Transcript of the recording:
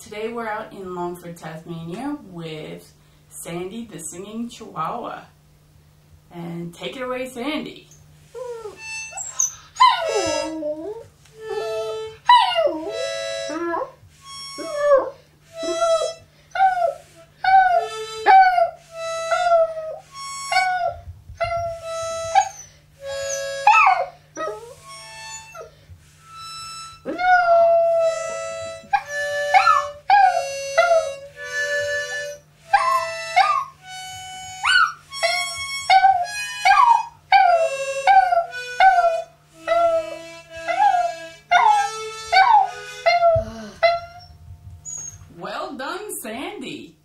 Today we're out in Longford, Tasmania with Sandy the Singing Chihuahua. And take it away, Sandy. Well done, Sandy.